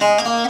Música